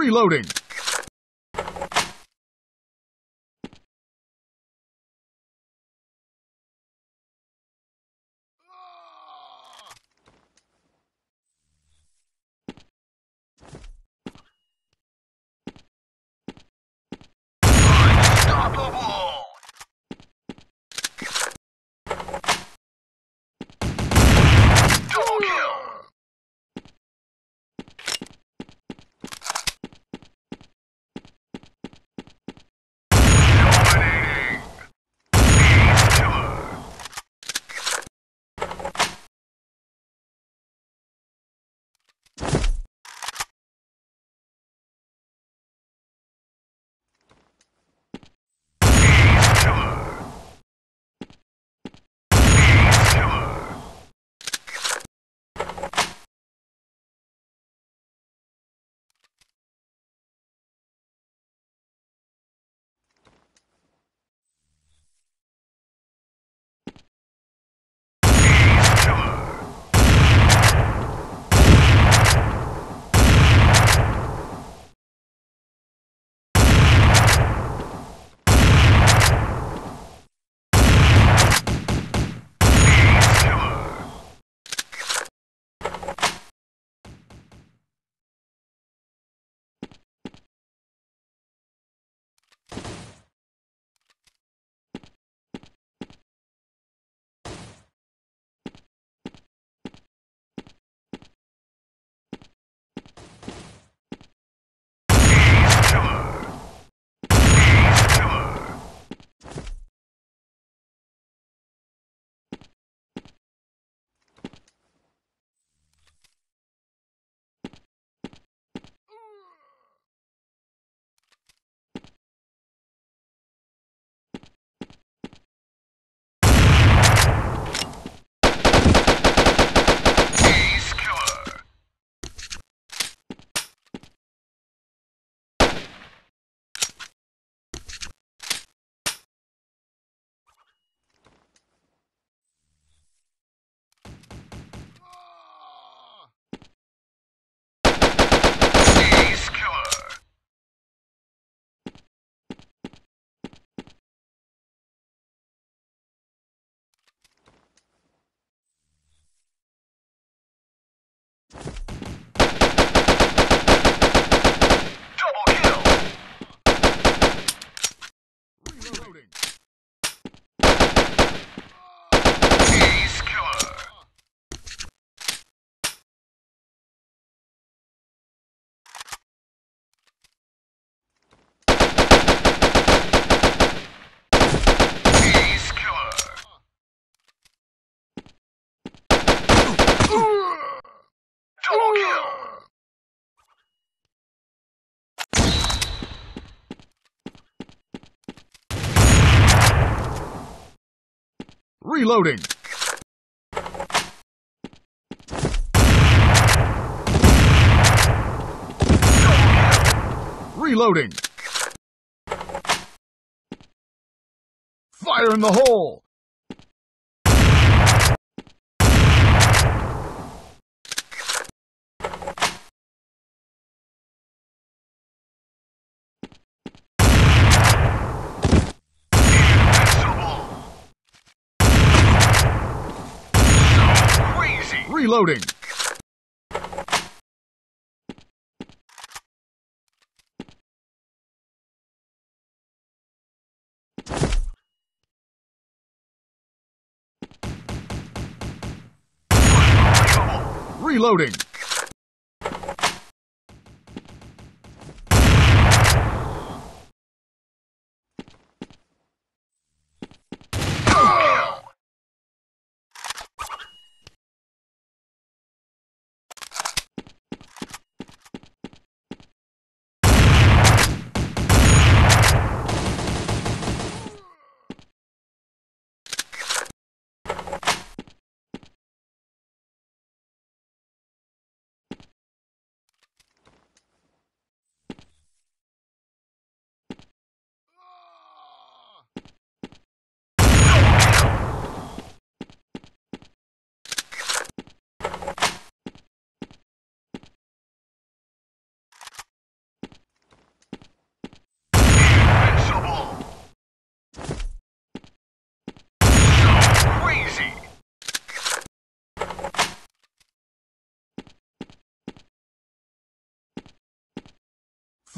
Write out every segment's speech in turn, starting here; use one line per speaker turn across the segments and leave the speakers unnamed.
Reloading! Reloading! Reloading! Fire in the hole! Reloading. Reloading.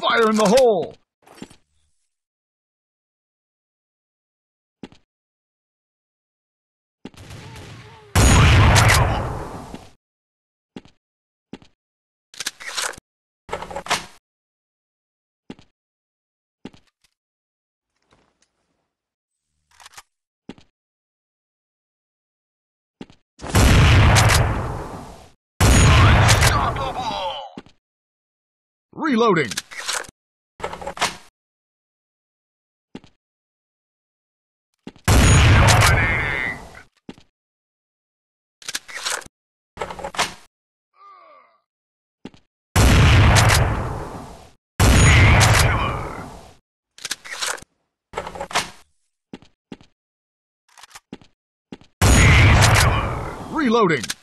Fire in the hole. Reloading. Reloading.